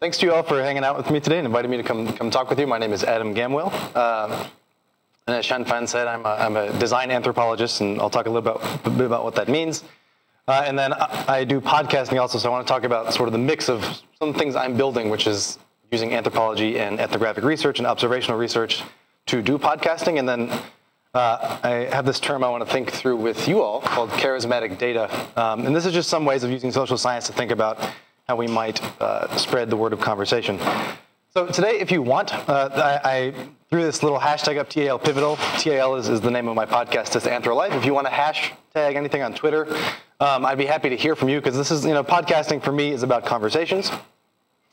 thanks to you all for hanging out with me today and inviting me to come come talk with you. My name is Adam Gamwell. Um, and as Shan Fan said, I'm a, I'm a design anthropologist, and I'll talk a little bit, a bit about what that means. Uh, and then I, I, do podcasting also, so I want to talk about sort of the mix of some things I'm building, which is using anthropology and ethnographic research and observational research to do podcasting. And then uh, I have this term I want to think through with you all called charismatic data. Um, and this is just some ways of using social science to think about how we might uh, spread the word of conversation. So today, if you want, uh, I, I, threw this little hashtag up, TAL Pivotal. TAL is, is the name of my podcast, It's Anthro Life. If you want to hashtag anything on Twitter, um, I'd be happy to hear from you because this is, you know, podcasting for me is about conversations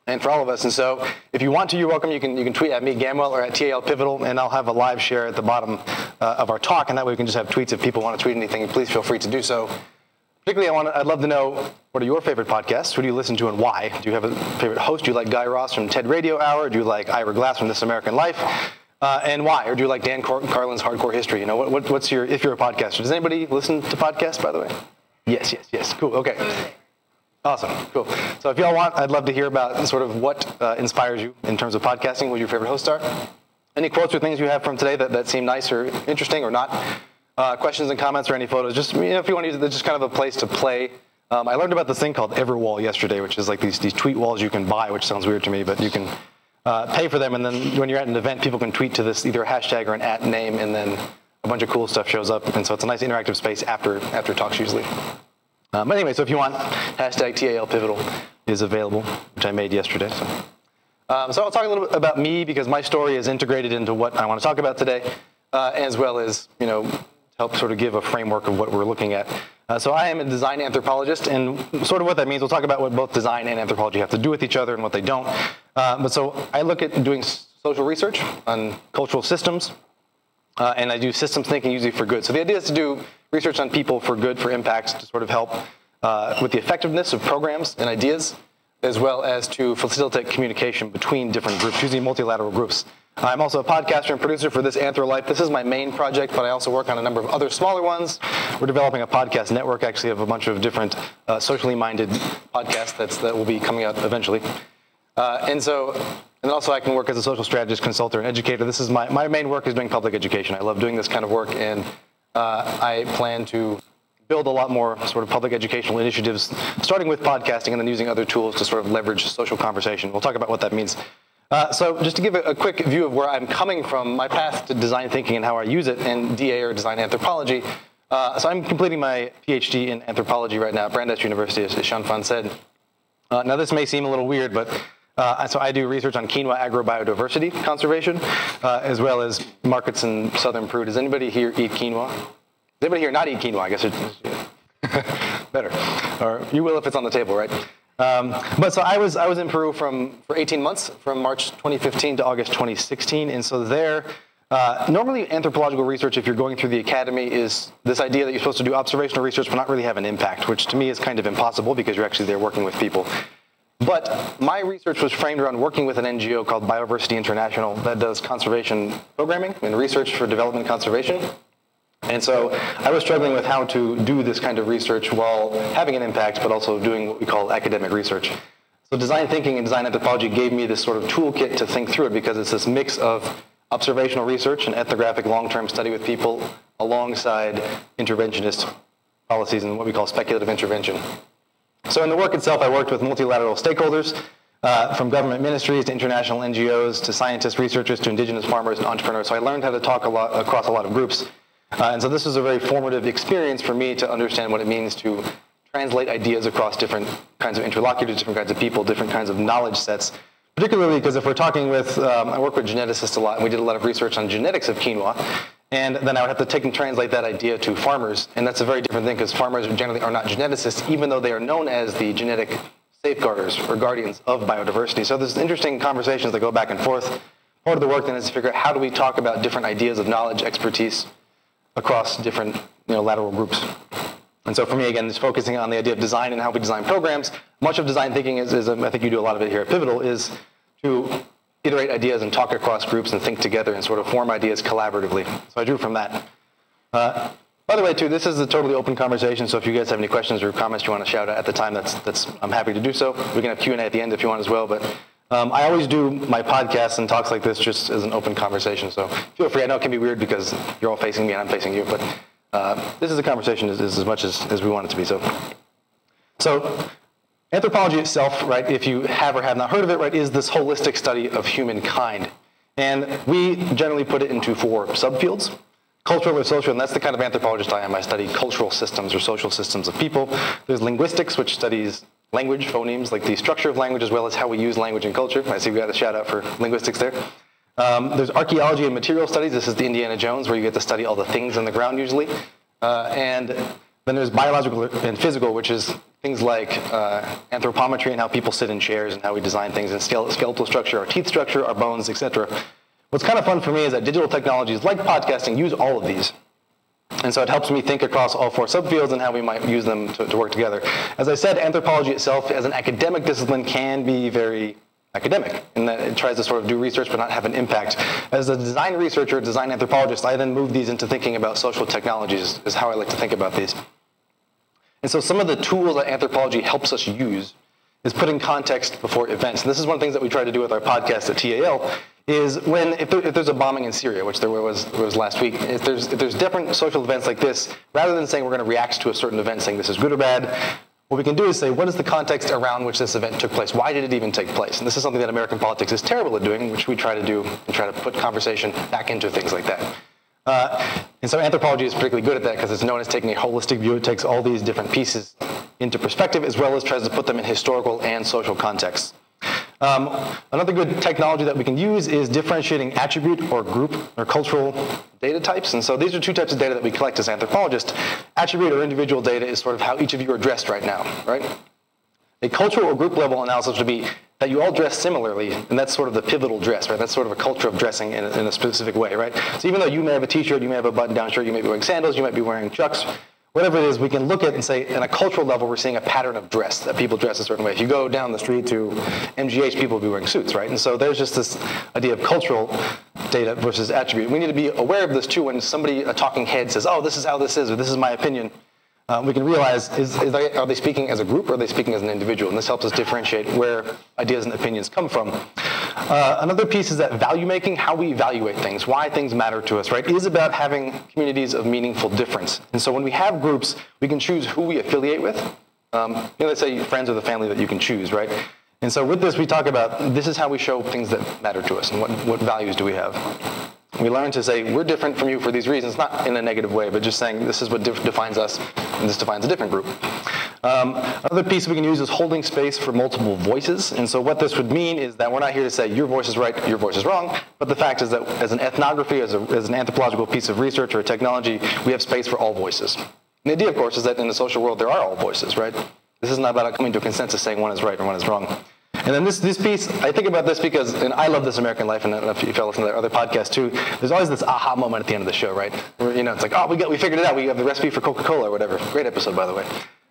and for all of us. And so if you want to, you're welcome. You can, you can tweet at me, Gamwell, or at TAL Pivotal, and I'll have a live share at the bottom uh, of our talk. And that way we can just have tweets. If people want to tweet anything, please feel free to do so. Particularly, I want to, I'd love to know what are your favorite podcasts? Who do you listen to and why? Do you have a favorite host? Do you like Guy Raz from TED Radio Hour? Do you like Ira Glass from This American Life? Uh, and why? Or do you like Dan Car- Carlin's Hardcore History? You know, what, what, what's your, if you're a podcaster, does anybody listen to podcasts, by the way? Yes, yes, yes. Cool. Okay. Awesome. Cool. So if y'all want, I'd love to hear about sort of what uh, inspires you in terms of podcasting, what your favorite hosts are. Any quotes or things you have from today that, that seem nice or interesting or not? Uh, questions and comments or any photos, just you know, if you want to use it, just kind of a place to play. Um, I learned about this thing called Everwall yesterday, which is like these, these tweet walls you can buy, which sounds weird to me, but you can uh, pay for them, and then when you're at an event, people can tweet to this either a hashtag or an at name, and then a bunch of cool stuff shows up, and so it's a nice interactive space after after talks usually. Um, anyway, so if you want, hashtag TAL Pivotal is available, which I made yesterday. So. Um, so I'll talk a little bit about me because my story is integrated into what I want to talk about today, uh, as well as you know help sort of give a framework of what we're looking at. Uh, so I am a design anthropologist, and sort of what that means, we'll talk about what both design and anthropology have to do with each other and what they don't. Uh, but so I look at doing social research on cultural systems, uh, and I do systems thinking usually for good. So the idea is to do research on people for good, for impacts, to sort of help uh, with the effectiveness of programs and ideas, as well as to facilitate communication between different groups, usually multilateral groups. I'm also a podcaster and producer for This Anthro Life. This is my main project, but I also work on a number of other smaller ones. We're developing a podcast network, actually, of a bunch of different uh, socially minded podcasts that's, that will be coming out eventually. Uh, and so, and also I can work as a social strategist, consultant, and educator. This is my, my main work is doing public education. I love doing this kind of work, and uh, I plan to build a lot more sort of public educational initiatives, starting with podcasting and then using other tools to sort of leverage social conversation. We'll talk about what that means uh, so just to give a, a, quick view of where I'm coming from, my path to design thinking and how I use it in DA or design anthropology. Uh, so I'm completing my PhD in anthropology right now at Brandeis University, as Sean said. Uh, now this may seem a little weird, but uh, so I do research on quinoa agrobiodiversity conservation, uh, as well as markets in southern Peru. Does anybody here eat quinoa? Does anybody here not eat quinoa? I guess it's better. Or you will if it's on the table, right? Um, but so I was I was in Peru from for 18 months, from March 2015 to August 2016, and so there. Uh, normally, anthropological research, if you're going through the academy, is this idea that you're supposed to do observational research but not really have an impact, which to me is kind of impossible because you're actually there working with people. But my research was framed around working with an NGO called Biodiversity International that does conservation programming and research for development conservation. And so I was struggling with how to do this kind of research while having an impact, but also doing what we call academic research. So design thinking and design anthropology gave me this sort of toolkit to think through it because it's this mix of observational research and ethnographic long-term study with people alongside interventionist policies and what we call speculative intervention. So in the work itself, I worked with multilateral stakeholders, uh, from government ministries to international NGOs to scientists, researchers to indigenous farmers and entrepreneurs. So I learned how to talk a lot across a lot of groups. Uh, and so this was a very formative experience for me to understand what it means to translate ideas across different kinds of interlocutors, different kinds of people, different kinds of knowledge sets. Particularly because if we're talking with, um, I work with geneticists a lot, and we did a lot of research on genetics of quinoa. And then I would have to take and translate that idea to farmers. And that's a very different thing because farmers generally are not geneticists, even though they are known as the genetic safeguarders or guardians of biodiversity. So there's interesting conversations that go back and forth. Part of the work then is to figure out how do we talk about different ideas of knowledge, expertise, across different you know, lateral groups. And so for me, again, just focusing on the idea of design and how we design programs, much of design thinking is, is um, I think you do a lot of it here at Pivotal, is to iterate ideas and talk across groups and think together and sort of form ideas collaboratively. So I drew from that. Uh, by the way, too, this is a totally open conversation, so if you guys have any questions or comments you want to shout out at the time, that's, that's, I'm happy to do so. We can have Q&A at the end if you want as well, but Um, I always do my podcasts and talks like this just as an open conversation. So feel free. I know it can be weird because you're all facing me and I'm facing you, but uh, this is a conversation as, as much as, as we want it to be. So, so anthropology itself, right, if you have or have not heard of it, right, is this holistic study of humankind. And we generally put it into four subfields cultural or social, and that's the kind of anthropologist I am. I study cultural systems or social systems of people. There's linguistics, which studies language, phonemes, like the structure of language, as well as how we use language and culture. I see we got a shout out for linguistics there. Um, there's archaeology and material studies. This is the Indiana Jones, where you get to study all the things on the ground usually. Uh, and then there's biological and physical, which is things like uh, anthropometry and how people sit in chairs and how we design things and skeletal structure, our teeth structure, our bones, etc. What's kind of fun for me is that digital technologies like podcasting use all of these. And so it helps me think across all four subfields and how we might use them to, to work together. As I said, anthropology itself as an academic discipline can be very academic in that it tries to sort of do research but not have an impact. As a design researcher, design anthropologist, I then move these into thinking about social technologies is how I like to think about these. And so some of the tools that anthropology helps us use is putting context before events. And this is one of the things that we try to do with our podcast at TAL is when if, there, if, there's a bombing in Syria, which there was, was last week, if there's, if there's different social events like this, rather than saying we're going to react to a certain event, saying this is good or bad, what we can do is say, what is the context around which this event took place? Why did it even take place? And this is something that American politics is terrible at doing, which we try to do and try to put conversation back into things like that. Uh, and so anthropology is particularly good at that because it's known as taking a holistic view. It takes all these different pieces into perspective as well as tries to put them in historical and social contexts. Um, another good technology that we can use is differentiating attribute or group or cultural data types. And so these are two types of data that we collect as anthropologists. Attribute or individual data is sort of how each of you are dressed right now, right? A cultural or group level analysis would be that you all dress similarly, and that's sort of the pivotal dress, right? That's sort of a culture of dressing in a, in a specific way, right? So even though you may have a t-shirt, you may have a button-down shirt, you may be wearing sandals, you might be wearing chucks, whatever it is, we can look at and say, in a cultural level, we're seeing a pattern of dress, that people dress a certain way. If you go down the street to MGH, people will be wearing suits, right? And so there's just this idea of cultural data versus attribute. We need to be aware of this too when somebody, a talking head says, oh, this is how this is, or this is my opinion. Uh, we can realize, is, is they, are they speaking as a group or are they speaking as an individual? And this helps us differentiate where ideas and opinions come from. Uh, another piece is that value making, how we evaluate things, why things matter to us, right, is about having communities of meaningful difference. And so when we have groups, we can choose who we affiliate with. Um, you know, let's say friends or the family that you can choose, right? And so with this, we talk about this is how we show things that matter to us and what, what values do we have. We learn to say we're different from you for these reasons, not in a negative way, but just saying this is what defines us and this defines a different group. Um, another piece we can use is holding space for multiple voices. And so what this would mean is that we're not here to say your voice is right, your voice is wrong, but the fact is that as an ethnography, as, a, as an anthropological piece of research or technology, we have space for all voices. And the idea, of course, is that in the social world there are all voices, right? This is not about coming to a consensus saying one is right and one is wrong. And then this, this piece, I think about this because, and I love This American Life, and if you listen to other podcasts too, there's always this aha moment at the end of the show, right? Where, you know, it's like, oh, we, got, we figured it out. We have the recipe for Coca-Cola or whatever. Great episode, by the way.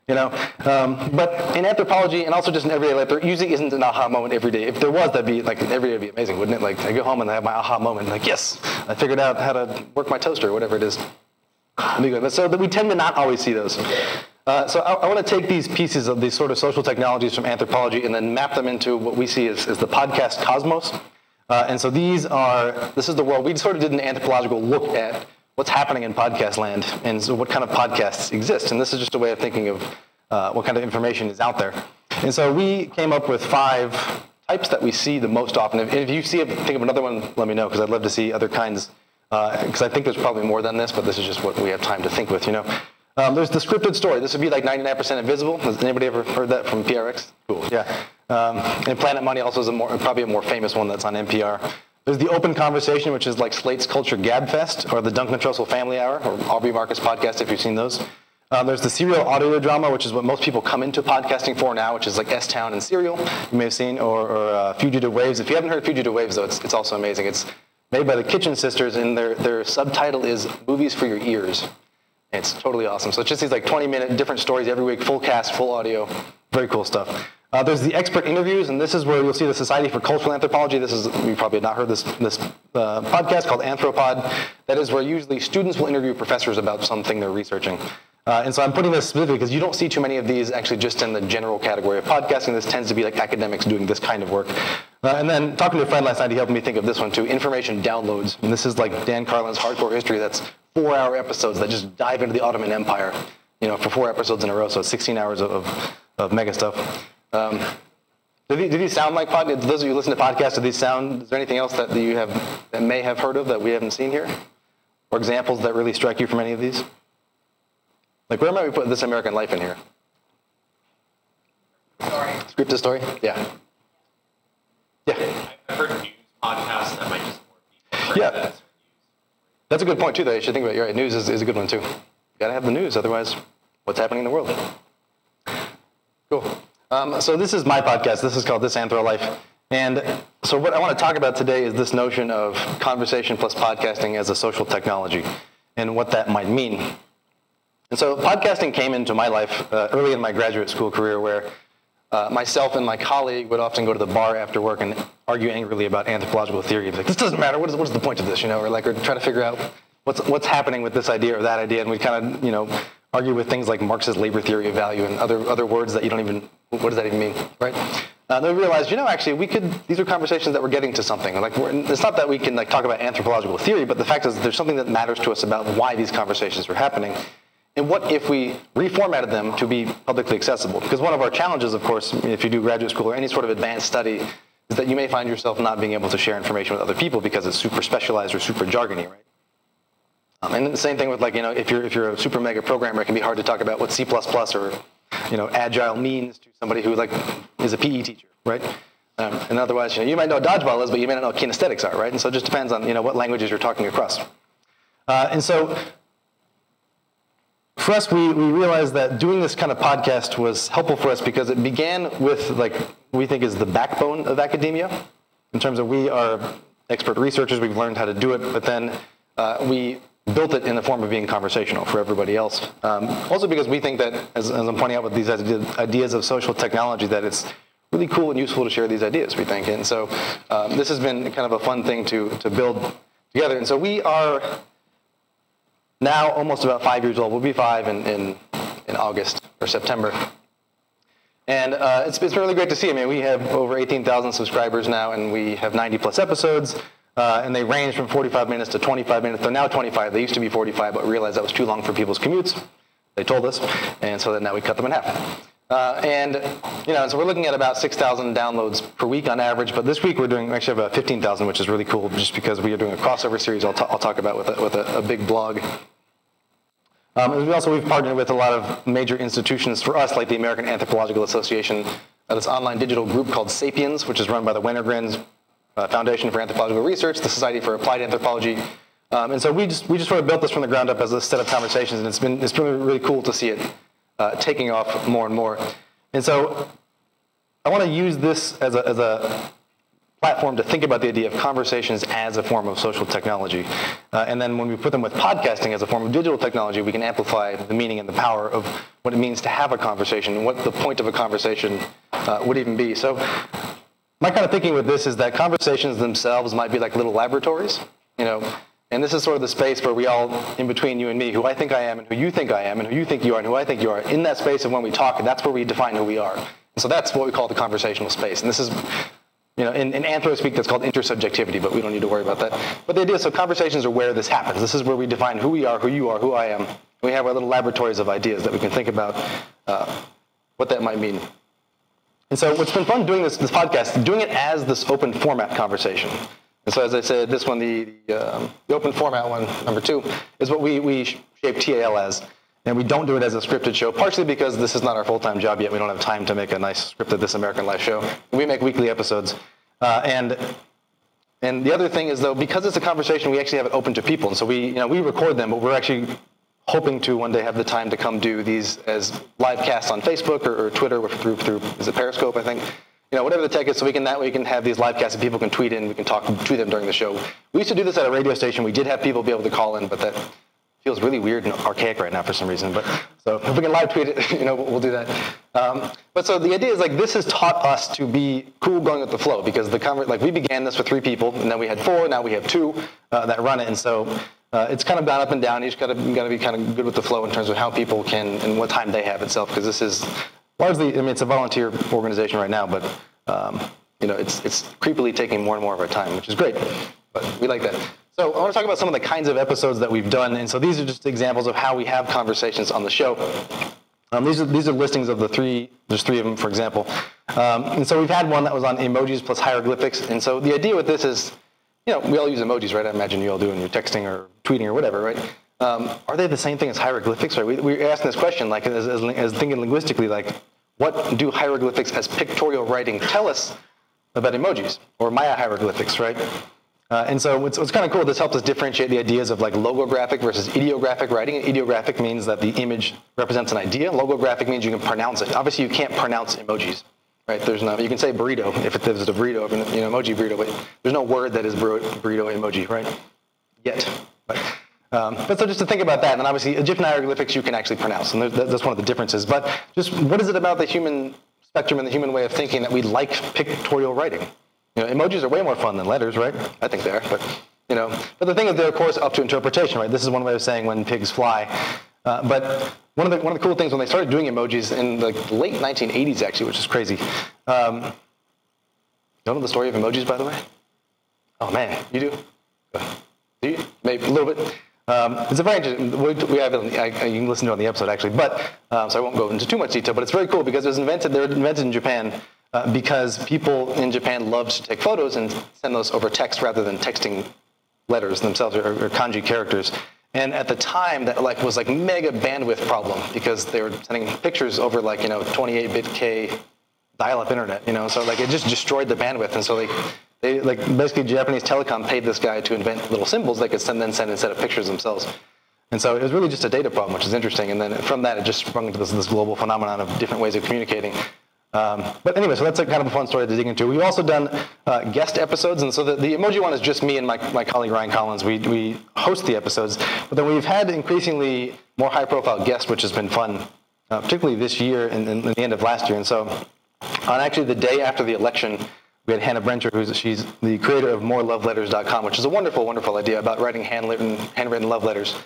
You know, um, but in anthropology and also just in everyday life, there usually isn't an aha moment every day. If there was, that'd be like every day would be amazing, wouldn't it? Like I go home and I have my aha moment, like yes, I figured out how to work my toaster, or whatever it is. So we tend to not always see those. Uh, so I, I want to take these pieces of these sort of social technologies from anthropology and then map them into what we see as, as the podcast cosmos. Uh, and so these are, this is the world, we sort of did an anthropological look at what's happening in podcast land and so what kind of podcasts exist. And this is just a way of thinking of uh, what kind of information is out there. And so we came up with five types that we see the most often. If, if you see, think of another one, let me know, because I'd love to see other kinds, because uh, I think there's probably more than this, but this is just what we have time to think with, you know. Um, there's the scripted story. This would be like 99% invisible. Has anybody ever heard that from PRX? Cool. Yeah. Um, and Planet Money also is a more, probably a more famous one that's on NPR. There's the open conversation, which is like Slate's Culture Gabfest, or the Duncan Trussell Family Hour, or Aubrey Marcus podcast, if you've seen those. Um, there's the serial audio drama, which is what most people come into podcasting for now, which is like S Town and Serial, you may have seen, or, or uh, Fugitive Waves. If you haven't heard Fugitive Waves, though, it's, it's also amazing. It's made by the Kitchen Sisters, and their, their subtitle is Movies for Your Ears. It's totally awesome. So it's just these like 20 minute different stories every week, full cast, full audio, very cool stuff. Uh, there's the expert interviews, and this is where you'll see the Society for Cultural Anthropology. This is you probably have not heard this this uh, podcast called Anthropod. That is where usually students will interview professors about something they're researching. Uh, and so I'm putting this specifically because you don't see too many of these actually just in the general category of podcasting. This tends to be like academics doing this kind of work. Uh, and then talking to a friend last night, he helped me think of this one too, information downloads. And this is like Dan Carlin's hardcore history. That's four-hour episodes that just dive into the Ottoman Empire, you know, for four episodes in a row. So it's 16 hours of, of, of mega stuff. Um, these, do these sound like podcasts? Those of you who listen to podcasts, do these sound? Is there anything else that you have that may have heard of that we haven't seen here, or examples that really strike you from any of these? Like where might we put this American life in here? Sorry. Scripted story? Yeah. Yeah. I've heard news podcasts that might just more people. Yeah. That's- a good point too. Though you should think about. it. You're right. News is, is a good one too. You gotta have the news, otherwise, what's happening in the world? Cool. Um, so this is my podcast. This is called This Anthro Life, and so what I want to talk about today is this notion of conversation plus podcasting as a social technology, and what that might mean. And so podcasting came into my life uh, early in my graduate school career, where uh, myself and my colleague would often go to the bar after work and argue angrily about anthropological theory. Like, this doesn't matter. What is, what is the point of this? You know, or like, or try to figure out what's what's happening with this idea or that idea, and we kind of, you know, argue with things like Marx's labor theory of value and other other words that you don't even. What does that even mean, right? Uh, then we realized, you know, actually, we could. These are conversations that we're getting to something. Like, it's not that we can like talk about anthropological theory, but the fact is, there's something that matters to us about why these conversations are happening. And what if we reformatted them to be publicly accessible? Because one of our challenges, of course, if you do graduate school or any sort of advanced study, is that you may find yourself not being able to share information with other people because it's super specialized or super jargony, right? Um, and the same thing with like, you know, if you're, if you're a super mega programmer, it can be hard to talk about what C++ or, you know, agile means to somebody who like is a PE teacher, right? Um, and otherwise, you know, you might know what dodgeball is, but you may not know what kinesthetics are, right? And so it just depends on, you know, what languages you're talking across. Uh, and so for us, we, we realized that doing this kind of podcast was helpful for us because it began with like we think is the backbone of academia. In terms of we are expert researchers, we've learned how to do it, but then uh, we built it in the form of being conversational for everybody else. Um, also because we think that, as, as I'm pointing out with these ideas of social technology, that it's really cool and useful to share these ideas, we think. And so um, this has been kind of a fun thing to, to build together. And so we are now almost about five years old. We'll be five in, in, in August or September. And uh, it's, it's really great to see. I mean, we have over 18,000 subscribers now, and we have 90 plus episodes. Uh, and they range from 45 minutes to 25 minutes. They're now 25. They used to be 45, but realized that was too long for people's commutes. They told us, and so then now we cut them in half. Uh, and you know, so we're looking at about 6,000 downloads per week on average. But this week we're doing actually about 15,000, which is really cool, just because we are doing a crossover series. I'll, I'll talk about with a, with a, a big blog. Um, and we also we've partnered with a lot of major institutions for us, like the American Anthropological Association, uh, this online digital group called Sapiens, which is run by the Wenner-Gren uh, Foundation for Anthropological Research, the Society for Applied Anthropology. Um, and so we just we just sort of built this from the ground up as a set of conversations, and it's been it's been really cool to see it uh, taking off more and more. And so I want to use this as a, as a platform to think about the idea of conversations as a form of social technology. Uh, and then when we put them with podcasting as a form of digital technology, we can amplify the meaning and the power of what it means to have a conversation and what the point of a conversation uh, would even be. So my kind of thinking with this is that conversations themselves might be like little laboratories, you know, and this is sort of the space where we all, in between you and me, who I think I am and who you think I am and who you think you are and who I think you are, in that space of when we talk, that's where we define who we are. And so that's what we call the conversational space. And this is, you know, in, in anthro speak, that's called intersubjectivity, but we don't need to worry about that. But the idea, is so conversations are where this happens. This is where we define who we are, who you are, who I am. We have our little laboratories of ideas that we can think about uh, what that might mean. And so what's been fun doing this, this podcast, doing it as this open format conversation. And so as I said, this one, the, the, um, the open format one, number two, is what we, we shape TAL as. And we don't do it as a scripted show, partially because this is not our full-time job yet. We don't have time to make a nice scripted This American Life show. We make weekly episodes. Uh, and and the other thing is though, because it's a conversation, we actually have it open to people. And so we, you know, we record them, but we're actually hoping to one day have the time to come do these as live casts on Facebook or, or Twitter or through through is it Periscope, I think. You know, whatever the tech is, so we can that way we can have these live casts and people can tweet in, we can talk to them during the show. We used to do this at a radio station. We did have people be able to call in, but that feels really weird and archaic right now for some reason. But so if we can live tweet it, you know, we'll do that. Um, but so the idea is like this has taught us to be cool going with the flow because the conver- like we began this with three people and then we had four, now we have two uh, that run it, and so uh, it's kind of gone up and down. You just got to be kind of good with the flow in terms of how people can and what time they have itself because this is largely I mean it's a volunteer organization right now, but um, you know, it's, it's creepily taking more and more of our time, which is great, but we like that. So I want to talk about some of the kinds of episodes that we've done, and so these are just examples of how we have conversations on the show. Um, these, are, these are listings of the three, there's three of them, for example. Um, and so we've had one that was on emojis plus hieroglyphics, and so the idea with this is, you know, we all use emojis, right? I imagine you all do when you're texting or tweeting or whatever, right? Um, are they the same thing as hieroglyphics? Right? We, we're asking this question, like, as, as, as thinking linguistically, like, what do hieroglyphics as pictorial writing tell us about emojis or Maya hieroglyphics, right? Uh, and so what's, kind of cool, this helps us differentiate the ideas of like logographic versus ideographic writing. And Ideographic means that the image represents an idea. Logographic means you can pronounce it. Obviously, you can't pronounce emojis, right? There's no, you can say burrito if it is a burrito, you know, emoji burrito, but there's no word that is burrito emoji, right? Yet. But, um, but so just to think about that, and obviously Egyptian hieroglyphics you can actually pronounce, and that's one of the differences. But just what is it about the human spectrum and the human way of thinking that we like pictorial writing? You know, emojis are way more fun than letters, right? I think they are, but you know. But the thing is, they're of course up to interpretation, right? This is one way of saying when pigs fly. Uh, but one of the one of the cool things when they started doing emojis in the late 1980s, actually, which is crazy. Um, you don't know the story of emojis, by the way? Oh man, you do? Do you? Maybe a little bit. Um, it's a very interesting. We have I, you can listen to it on the episode actually, but um, so I won't go into too much detail. But it's very cool because it was invented. They were invented in Japan uh, because people in Japan love to take photos and send those over text rather than texting letters themselves or, or kanji characters. And at the time, that like was like mega bandwidth problem because they were sending pictures over like you know 28-bit K dial-up internet. You know, so like it just destroyed the bandwidth, and so they they like basically Japanese telecom paid this guy to invent little symbols they could send then send instead of pictures themselves. And so it was really just a data problem, which is interesting. And then from that, it just sprung into this, this global phenomenon of different ways of communicating. Um, but anyway, so that's a kind of a fun story to dig into. We've also done uh, guest episodes, and so the, the, emoji one is just me and my, my colleague Ryan Collins. We, we host the episodes, but then we've had increasingly more high-profile guests, which has been fun, uh, particularly this year and, and, the end of last year. And so on actually the day after the election, we had Hannah Brencher, who's she's the creator of moreloveletters.com, which is a wonderful, wonderful idea about writing handwritten, handwritten love letters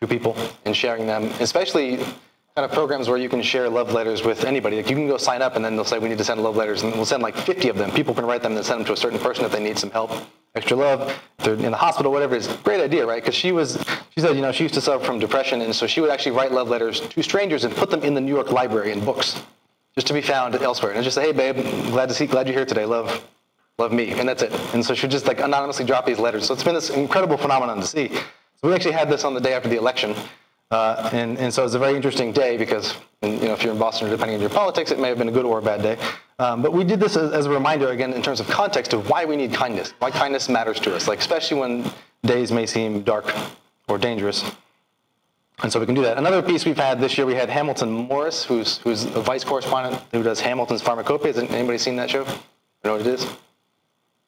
to people and sharing them, especially kind of programs where you can share love letters with anybody. Like you can go sign up and then they'll say we need to send love letters and we'll send like 50 of them. People can write them and send them to a certain person if they need some help, extra love, if they're in the hospital, whatever. It's a great idea, right? Because she was, she said, you know, she used to suffer from depression and so she would actually write love letters to strangers and put them in the New York Library in books just to be found elsewhere. And just say, hey, babe, glad to see, glad you're here today. Love, love me. And that's it. And so she would just like anonymously drop these letters. So it's been this incredible phenomenon to see. So we actually had this on the day after the election. Uh, and, and so it's a very interesting day because, you know, if you're in Boston, depending on your politics, it may have been a good or a bad day. Um, but we did this as, as, a reminder, again, in terms of context of why we need kindness, why kindness matters to us, like especially when days may seem dark or dangerous. And so we can do that. Another piece we've had this year, we had Hamilton Morris, who's, who's a vice correspondent who does Hamilton's Pharmacopoeia. Has anybody seen that show? You know what it is?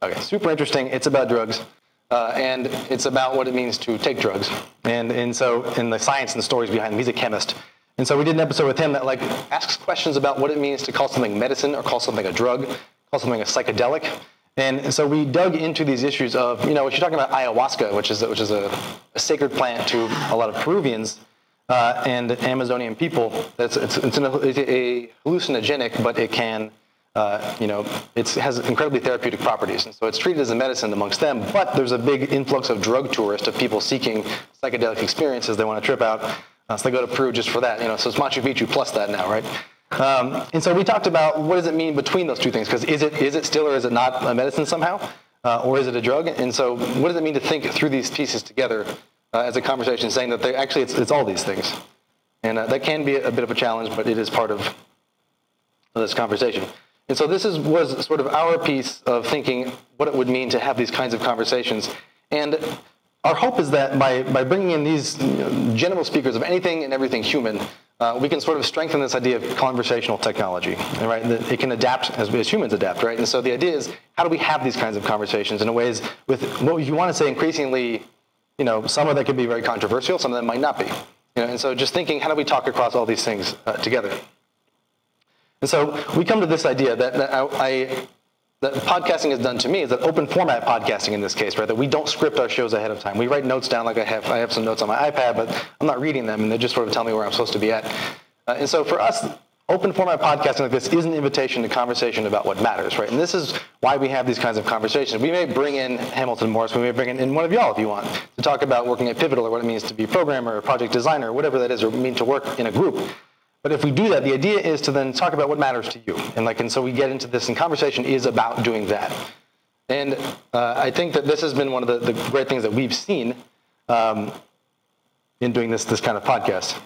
Okay, super interesting. It's about drugs. Uh, and it's about what it means to take drugs. And, and so, in the science and the stories behind him, he's a chemist. And so we did an episode with him that like asks questions about what it means to call something medicine or call something a drug, call something a psychedelic. And so we dug into these issues of, you know, if you're talking about ayahuasca, which is, which is a, a sacred plant to a lot of Peruvians uh, and Amazonian people, it's, it's, it's, an, it's a hallucinogenic, but it can, uh, you know, it has incredibly therapeutic properties. And so it's treated as a medicine amongst them, but there's a big influx of drug tourists, of people seeking psychedelic experiences. They want to trip out. Uh, so they go to Peru just for that, you know, so it's Machu Picchu plus that now, right? Um, and so we talked about what does it mean between those two things? Because is it is it still or is it not a medicine somehow, uh, or is it a drug? And so what does it mean to think through these pieces together uh, as a conversation, saying that actually it's, it's all these things, and uh, that can be a bit of a challenge, but it is part of this conversation. And so this is, was sort of our piece of thinking what it would mean to have these kinds of conversations. And our hope is that by, by bringing in these general speakers of anything and everything human, uh, we can sort of strengthen this idea of conversational technology, right? That it can adapt as, as humans adapt, right? And so the idea is, how do we have these kinds of conversations in a ways with what you want to say increasingly, you know, some of that could be very controversial, some of that might not be. You know, and so just thinking, how do we talk across all these things uh, together? And so we come to this idea that, that I, I that podcasting has done to me is that open format podcasting in this case, right? That we don't script our shows ahead of time. We write notes down like I have. I have some notes on my iPad, but I'm not reading them, and they just sort of tell me where I'm supposed to be at. Uh, and so for us, open format podcasting like this is an invitation to conversation about what matters, right? And this is why we have these kinds of conversations. We may bring in Hamilton Morris, we may bring in one of y'all if you want to talk about working at Pivotal or what it means to be a programmer or project designer or whatever that is, or mean to work in a group. But if we do that, the idea is to then talk about what matters to you. And like, and so we get into this, and conversation is about doing that. And uh, I think that this has been one of the, the great things that we've seen um, in doing this, this kind of podcast.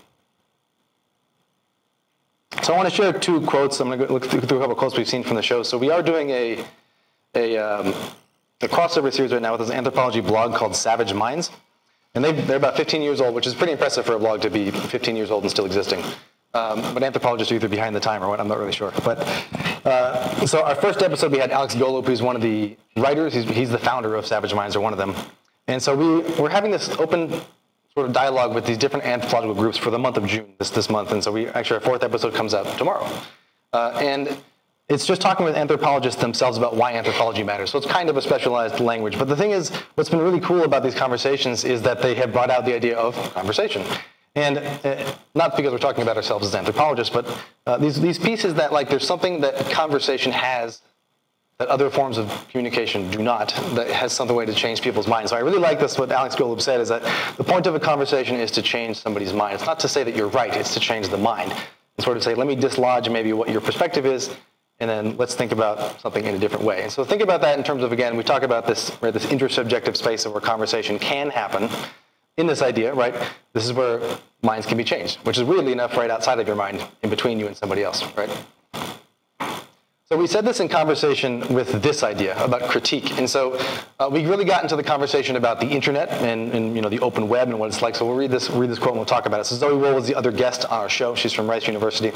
So I want to share two quotes. I'm going to look through a couple of quotes we've seen from the show. So we are doing a, a, um, a crossover series right now with this anthropology blog called Savage Minds. And they are about 15 years old, which is pretty impressive for a blog to be 15 years old and still existing. Um, but anthropologists are either behind the time or what, I'm not really sure. But uh, so our first episode, we had Alex Golub, who's one of the writers. He's, he's the founder of Savage Minds, or one of them. And so we, we're having this open sort of dialogue with these different anthropological groups for the month of June, this, this month. And so we actually, our fourth episode comes out tomorrow. Uh, and it's just talking with anthropologists themselves about why anthropology matters. So it's kind of a specialized language. But the thing is, what's been really cool about these conversations is that they have brought out the idea of conversation. And uh, not because we're talking about ourselves as anthropologists, but uh, these, these pieces that like there's something that conversation has that other forms of communication do not, that has some way to change people's minds. So I really like this, what Alex Golub said, is that the point of a conversation is to change somebody's mind. It's not to say that you're right, it's to change the mind. And sort of say, let me dislodge maybe what your perspective is, and then let's think about something in a different way. And so think about that in terms of, again, we talk about this, right, this intersubjective space of where conversation can happen in this idea, right? This is where minds can be changed, which is weirdly enough right outside of your mind, in between you and somebody else, right? So we said this in conversation with this idea about critique, and so uh, we really got into the conversation about the internet and, and, you know the open web and what it's like. So we'll read this read this quote and we'll talk about it. So Zoe Wool was the other guest on our show. She's from Rice University.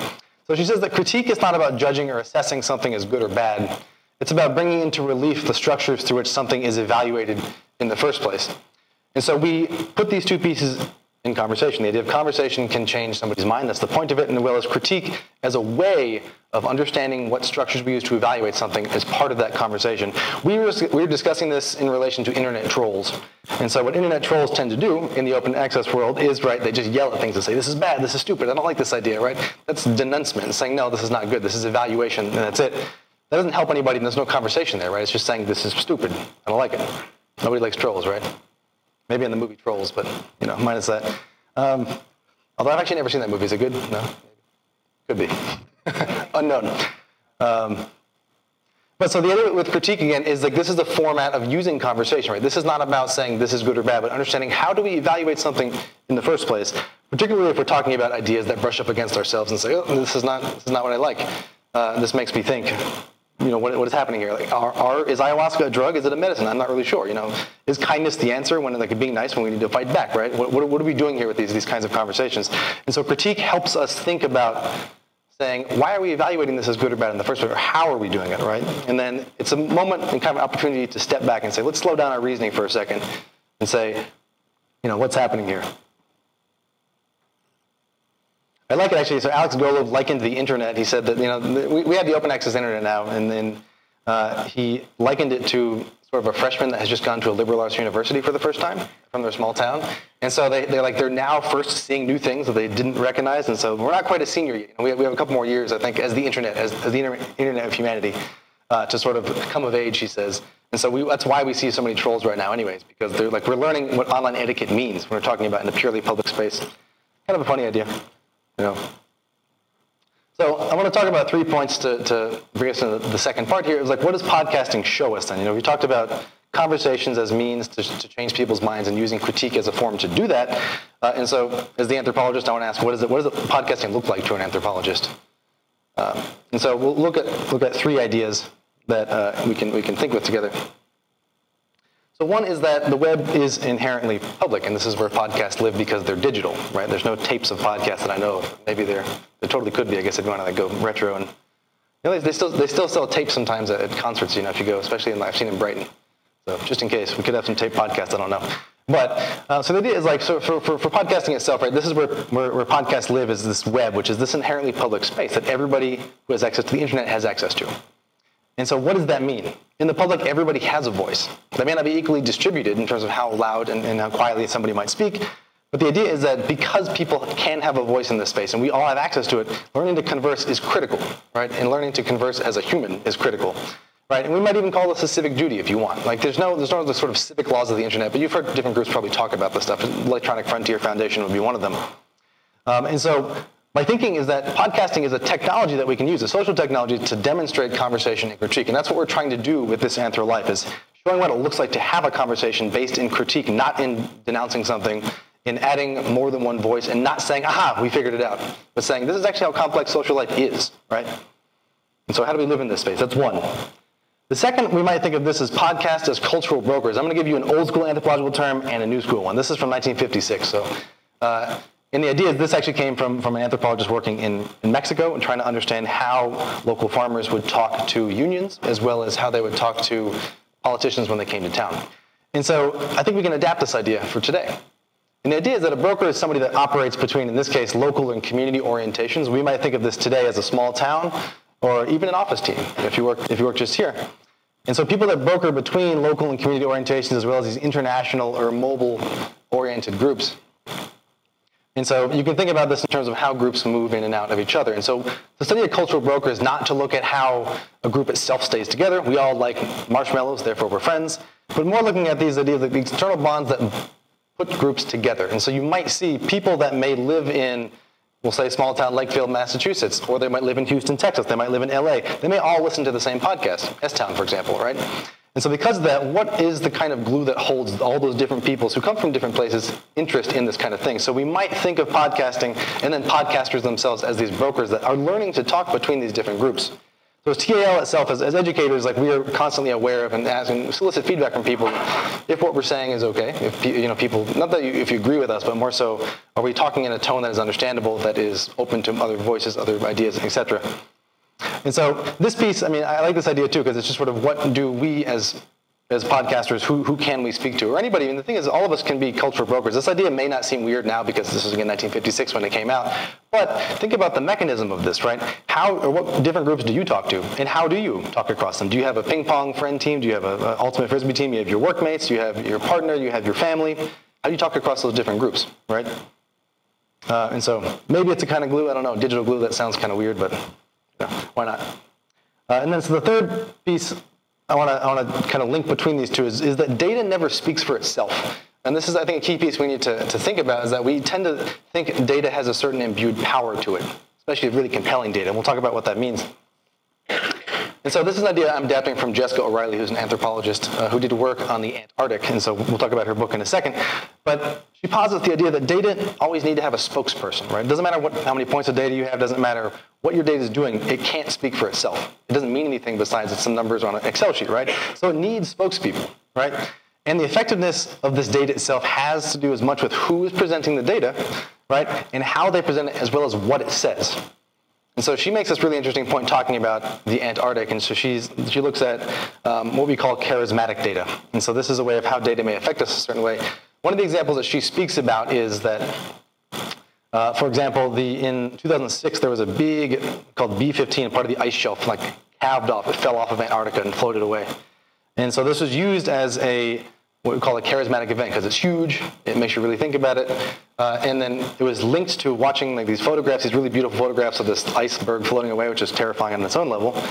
So she says that critique is not about judging or assessing something as good or bad. It's about bringing into relief the structures through which something is evaluated in the first place. And so we put these two pieces in conversation. The idea of conversation can change somebody's mind. That's the point of it, and as well as critique as a way of understanding what structures we use to evaluate something as part of that conversation. We were, we were discussing this in relation to internet trolls. And so what internet trolls tend to do in the open access world is, right, they just yell at things and say, this is bad, this is stupid, I don't like this idea, right? That's denouncement, saying, no, this is not good, this is evaluation, and that's it. That doesn't help anybody, and there's no conversation there, right? It's just saying, this is stupid, I don't like it. Nobody likes trolls, right? Maybe in the movie Trolls, but you know, minus that. Um, although I've actually never seen that movie. Is it good? No, could be. Unknown. Um, but so the other with critique again is like this is the format of using conversation, right? This is not about saying this is good or bad, but understanding how do we evaluate something in the first place, particularly if we're talking about ideas that brush up against ourselves and say, oh, this is not this is not what I like. Uh, this makes me think you know, what, what is happening here? Like, are, are, is ayahuasca a drug? Is it a medicine? I'm not really sure. You know, is kindness the answer when like being nice when we need to fight back, right? What, what, what are we doing here with these these kinds of conversations? And so critique helps us think about saying, why are we evaluating this as good or bad in the first place, or how are we doing it, right? And then it's a moment and kind of opportunity to step back and say, let's slow down our reasoning for a second and say, you know, what's happening here? I like it actually. So Alex Golub likened the internet. He said that you know we, we have the open access internet now, and then uh, he likened it to sort of a freshman that has just gone to a liberal arts university for the first time from their small town, and so they they like they're now first seeing new things that they didn't recognize, and so we're not quite a senior yet. We, have, we have a couple more years, I think, as the internet, as, as the internet of humanity, uh, to sort of come of age. He says. And so we, that's why we see so many trolls right now, anyways, because they're like we're learning what online etiquette means when we're talking about in a purely public space. Kind of a funny idea. Know. So I want to talk about three points to, to bring us into the second part here. Is like, what does podcasting show us then? You know, we talked about conversations as means to, to change people's minds and using critique as a form to do that. Uh, and so, as the anthropologist, I want to ask, what, is it, what does podcasting look like to an anthropologist? Uh, and so we'll look at look at three ideas that uh, we can we can think with together. So one is that the web is inherently public, and this is where podcasts live because they're digital, right? There's no tapes of podcasts that I know of. Maybe there, there totally could be, I guess, if you want to like go retro and. You know, they still they still sell tapes sometimes at, at concerts. You know, if you go, especially in I've seen in Brighton. So just in case, we could have some tape podcasts. I don't know. But uh, so the idea is like so for, for, for, podcasting itself, right? This is where, where, where podcasts live is this web, which is this inherently public space that everybody who has access to the internet has access to. And so, what does that mean? In the public, everybody has a voice. That may not be equally distributed in terms of how loud and, and how quietly somebody might speak, But the idea is that because people can have a voice in this space and we all have access to it, learning to converse is critical, right? And learning to converse as a human is critical. Right, and we might even call this a civic duty if you want. Like, there's no, there's no sort of civic laws of the internet, but you've heard different groups probably talk about this stuff. Electronic Frontier Foundation would be one of them. Um, and so my thinking is that podcasting is a technology that we can use, a social technology to demonstrate conversation and critique. And that's what we're trying to do with this Anthro Life is showing what it looks like to have a conversation based in critique, not in denouncing something, in adding more than one voice, and not saying, aha, we figured it out, but saying, this is actually how complex social life is, right? And so how do we live in this space? That's one. The second, we might think of this as podcast as cultural brokers. I'm going to give you an old school anthropological term and a new school one. This is from 1956. So, uh, and the idea is this actually came from, from an anthropologist working in, in Mexico and trying to understand how local farmers would talk to unions as well as how they would talk to politicians when they came to town. And so I think we can adapt this idea for today. And the idea is that a broker is somebody that operates between, in this case, local and community orientations. We might think of this today as a small town or even an office team if you work, if you work just here. And so people that broker between local and community orientations as well as these international or mobile oriented groups. And so you can think about this in terms of how groups move in and out of each other. And so the study of cultural broker is not to look at how a group itself stays together. We all like marshmallows, therefore we're friends. But more looking at these ideas of the external bonds that put groups together. And so you might see people that may live in we'll say small town Lakefield, Massachusetts, or they might live in Houston, Texas, they might live in LA. They may all listen to the same podcast, S Town, for example, right? And so because of that, what is the kind of glue that holds all those different peoples who come from different places interest in this kind of thing? So we might think of podcasting and then podcasters themselves as these brokers that are learning to talk between these different groups. So TAL itself, as, as educators, like we are constantly aware of and asking, solicit feedback from people if what we're saying is okay. If you know people, not that you, if you agree with us, but more so, are we talking in a tone that is understandable, that is open to other voices, other ideas, etc. And so this piece, I mean, I like this idea too because it's just sort of what do we as as podcasters, who, who can we speak to, or anybody. And the thing is, all of us can be cultural brokers. This idea may not seem weird now because this was in 1956 when it came out, but think about the mechanism of this, right? How or what different groups do you talk to, and how do you talk across them? Do you have a ping pong friend team? Do you have an ultimate frisbee team? You have your workmates. You have your partner. You have your family. How do you talk across those different groups, right? Uh, and so maybe it's a kind of glue. I don't know, digital glue. That sounds kind of weird, but why not? Uh, and then so the third piece I want to I kind of link between these two is, is that data never speaks for itself. And this is, I think, a key piece we need to, to think about is that we tend to think data has a certain imbued power to it, especially really compelling data. And we'll talk about what that means. And so this is an idea I'm adapting from Jessica O'Reilly, who's an anthropologist uh, who did work on the Antarctic. And so we'll talk about her book in a second. But she posits the idea that data always need to have a spokesperson, right? It doesn't matter what, how many points of data you have, doesn't matter what your data is doing, it can't speak for itself. It doesn't mean anything besides it's some numbers on an Excel sheet, right? So it needs spokespeople, right? And the effectiveness of this data itself has to do as much with who is presenting the data, right? And how they present it as well as what it says. And so she makes this really interesting point talking about the Antarctic, and so she's, she looks at um, what we call charismatic data. And so this is a way of how data may affect us a certain way. One of the examples that she speaks about is that, uh, for example, the, in 2006 there was a big called B-15, part of the ice shelf, like calved off. It fell off of Antarctica and floated away. And so this was used as a what we call a charismatic event because it's huge. It makes you really think about it. Uh, and then it was linked to watching like these photographs, these really beautiful photographs of this iceberg floating away, which is terrifying on its own level,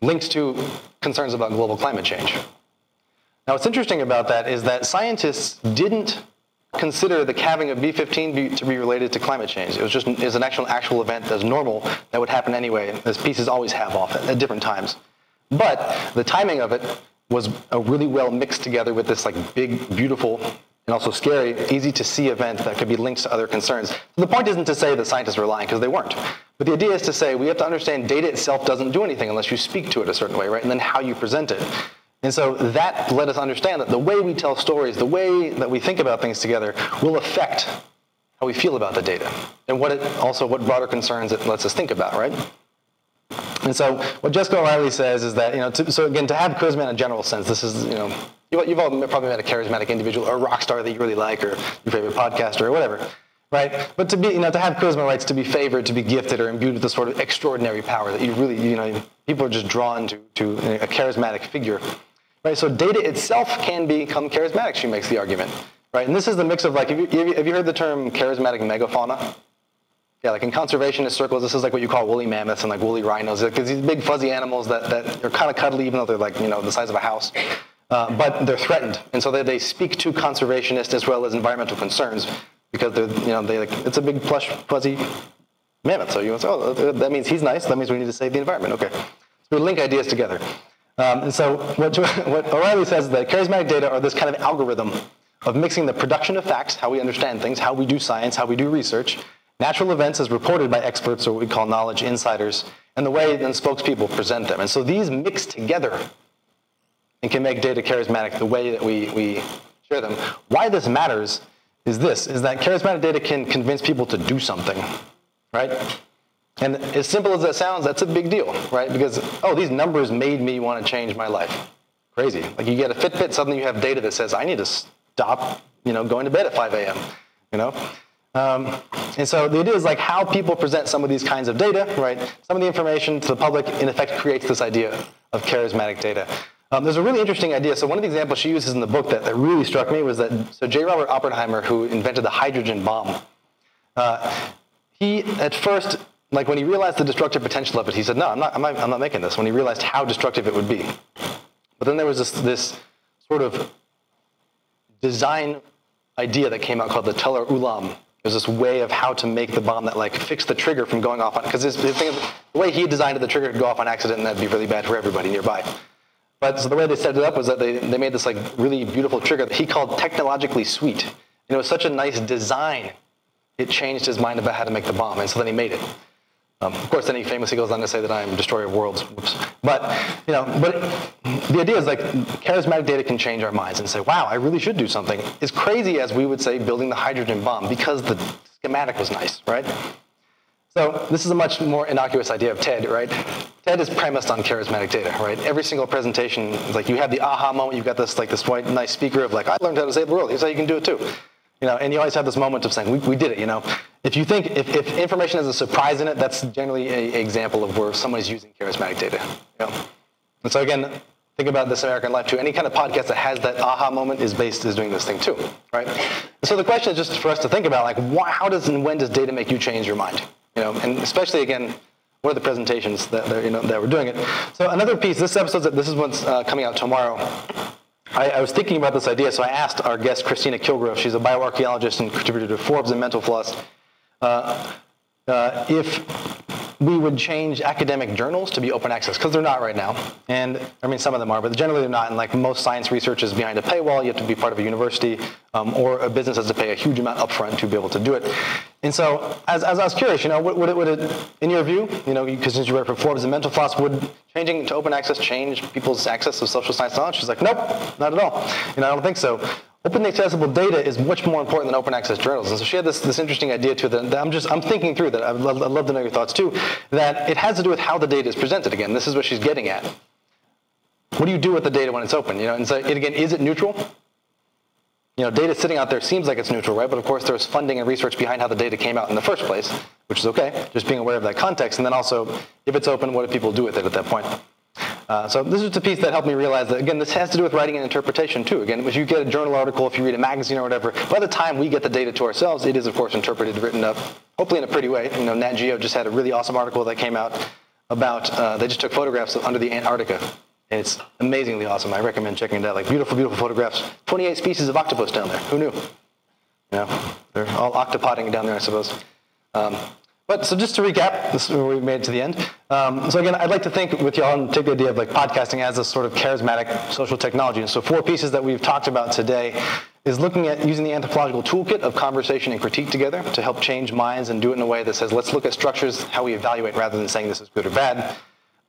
linked to concerns about global climate change. Now, what's interesting about that is that scientists didn't consider the calving of B-15 to be related to climate change. It was just is an actual actual event that's normal that would happen anyway. As pieces always have off at, at different times. But the timing of it was a really well mixed together with this like big, beautiful, and also scary, easy to see event that could be linked to other concerns. So the point isn't to say that scientists were lying, because they weren't. But the idea is to say we have to understand data itself doesn't do anything unless you speak to it a certain way, right? And then how you present it. And so that let us understand that the way we tell stories, the way that we think about things together, will affect how we feel about the data, and what it also what broader concerns it lets us think about, right? And so what Jessica O'Reilly says is that, you know, to, so again, to have charisma in a general sense, this is, you know, you've all probably met a charismatic individual or a rock star that you really like or your favorite podcaster or whatever, right? But to be, you know, to have charisma, right, to be favored, to be gifted or imbued with this sort of extraordinary power that you really, you know, people are just drawn to, to a charismatic figure, right? So data itself can become charismatic, she makes the argument. right? And this is the mix of like, have you- have you heard the term charismatic megafauna? Yeah, like in conservationist circles, this is like what you call woolly mammoths and like woolly rhinos. Because these big fuzzy animals that, that are kind of cuddly, even though they're like, you know, the size of a house. Uh, but they're threatened. And so they, they speak to conservationists as well as environmental concerns because they're, you know, they like, it's a big plush fuzzy mammoth. So you say, oh, that means he's nice. That means we need to save the environment. Okay. So we link ideas together. Um, and so what, what O'Reilly says is that charismatic data are this kind of algorithm of mixing the production of facts, how we understand things, how we do science, how we do research, natural events as reported by experts or what we call knowledge insiders, and the way then spokespeople present them. And so these mix together and can make data charismatic the way that we, we share them. Why this matters is this, is that charismatic data can convince people to do something, right? And as simple as that sounds, that's a big deal, right? Because, oh, these numbers made me want to change my life. Crazy. Like you get a Fitbit, suddenly you have data that says, I need to stop, you know, going to bed at 5 a.m., you know? Um, and so the idea is like how people present some of these kinds of data, right? Some of the information to the public, in effect, creates this idea of charismatic data. Um, there's a really interesting idea. So one of the examples she uses in the book that, that really struck me was that, so J. Robert Oppenheimer, who invented the hydrogen bomb, uh, he at first, like when he realized the destructive potential of it, he said, no, I'm not, I'm not, I'm not making this, when he realized how destructive it would be. But then there was this, this sort of design idea that came out called the Teller Ulam. Was this way of how to make the bomb that like fixed the trigger from going off on, because the way he designed it, the trigger could go off on accident and that'd be really bad for everybody nearby. But so the way they set it up was that they, they made this like really beautiful trigger that he called technologically sweet. And it was such a nice design, it changed his mind about how to make the bomb, and so then he made it. Um, of course, then he famously goes on to say that I am destroyer of worlds. Whoops. But you know, but the idea is like charismatic data can change our minds and say, "Wow, I really should do something." As crazy as we would say building the hydrogen bomb because the schematic was nice, right? So this is a much more innocuous idea of TED, right? TED is premised on charismatic data, right? Every single presentation, like you have the aha moment. You've got this like this white nice speaker of like, "I learned how to save the world. Here's how you can do it too." You know, and you always have this moment of saying, we, we did it, you know. If you think, if, if information has a surprise in it, that's generally an example of where someone's using charismatic data. You know? And so again, think about This American Life too. Any kind of podcast that has that aha moment is based, is doing this thing too, right? So the question is just for us to think about, like, why, how does and when does data make you change your mind? You know, and especially again, what are the presentations that, that, you know, that we're doing it? So another piece, this episode, this is what's uh, coming out tomorrow. I, I, was thinking about this idea, so I asked our guest, Kristina Killgrove, she's a bioarchaeologist and contributor to Forbes and Mental Floss, uh, uh, if we would change academic journals to be open access, because they're not right now. And I mean, some of them are, but generally they're not. And like most science research is behind a paywall, you have to be part of a university, um, or a business has to pay a huge amount upfront to be able to do it. And so, as, as I was curious, you know, would, would, it, would it, in your view, you know, because since you work for Forbes and Mental Floss, would changing to open access change people's access to social science knowledge? She's like, nope, not at all. You know, I don't think so. Open accessible data is much more important than open access journals. And so she had this, this interesting idea too that, that I'm just I'm thinking through that. I'd love, I'd love to know your thoughts too. That it has to do with how the data is presented. Again, this is what she's getting at. What do you do with the data when it's open? You know, and so it, again, is it neutral? You know, data sitting out there seems like it's neutral, right? But of course, there's funding and research behind how the data came out in the first place, which is okay. Just being aware of that context, and then also, if it's open, what do people do with it at that point? Uh, so this is the piece that helped me realize that, again, this has to do with writing and interpretation too. Again, if you get a journal article, if you read a magazine or whatever, by the time we get the data to ourselves, it is, of course, interpreted, written up, hopefully in a pretty way. You know, Nat Geo just had a really awesome article that came out about, uh, they just took photographs of under the Antarctica. And it's amazingly awesome. I recommend checking it out. Like beautiful, beautiful photographs. 28 species of octopus down there. Who knew? Know, they're all octopotting down there, I suppose. Um, but so just to recap, this is where we made it to the end. Um, so again, I'd like to think with y'all and take the idea of like podcasting as a sort of charismatic social technology. And so four pieces that we've talked about today is looking at using the anthropological toolkit of conversation and critique together to help change minds and do it in a way that says, let's look at structures, how we evaluate rather than saying this is good or bad.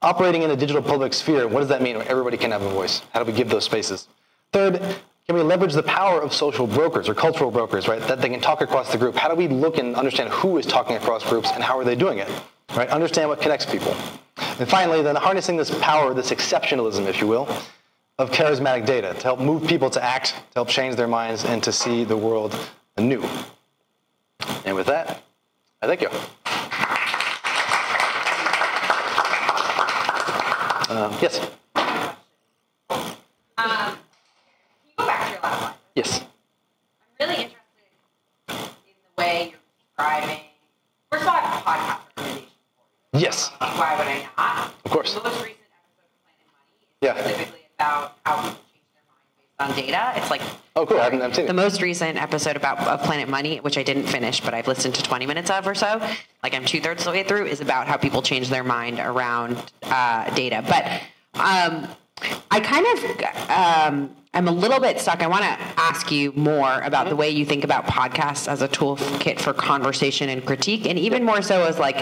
Operating in a digital public sphere, what does that mean? Everybody can have a voice. How do we give those spaces? Third, can we leverage the power of social brokers or cultural brokers, right? That they can talk across the group. How do we look and understand who is talking across groups and how are they doing it? Right? Understand what connects people. And finally, then harnessing this power, this exceptionalism, if you will, of charismatic data to help move people to act, to help change their minds, and to see the world anew. And with that, I thank you. Um, yes. Yes. I'm really interested in the way you're describing. First of all, I have a podcast recommendation for you. Yes. Why would I not? Of course. The most recent episode of Planet Money is yeah. specifically about how people on data. It's like oh, cool! I haven't, I seen. The most recent episode about of Planet Money, which I didn't finish, but I've listened to 20 minutes of or so. Like I'm two thirds of the way through, is about how people change their mind around uh, data. But um, I kind of um, I'm a little bit stuck. I want to ask you more about the way you think about podcasts as a toolkit for conversation and critique, and even more so as like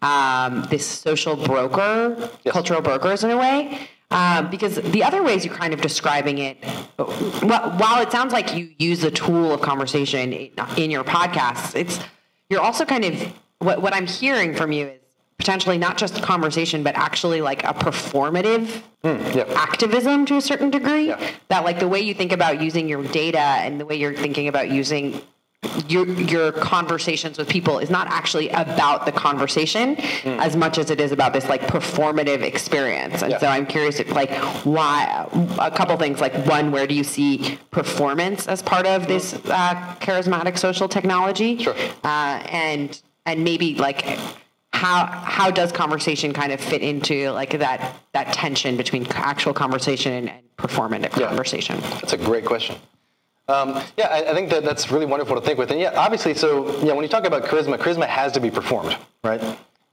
um, this social broker, Yes. cultural brokers in a way. Um, because the other ways you're kind of describing it, while it sounds like you use the tool of conversation in, in your podcasts, it's you're also kind of what what I'm hearing from you is potentially not just conversation, but actually like a performative yeah. activism to a certain degree. Yeah. That like the way you think about using your data and the way you're thinking about using your your conversations with people is not actually about the conversation as much as it is about this like performative experience. And Yeah. so I'm curious if like why a couple things like one where do you see performance as part of this uh, charismatic social technology? Sure. Uh, and and maybe like how how does conversation kind of fit into like that that tension between actual conversation and, and performative Yeah. conversation? That's a great question. Um, yeah, I, I think that that's really wonderful to think with. And yeah, obviously, so yeah, when you talk about charisma, charisma has to be performed, right?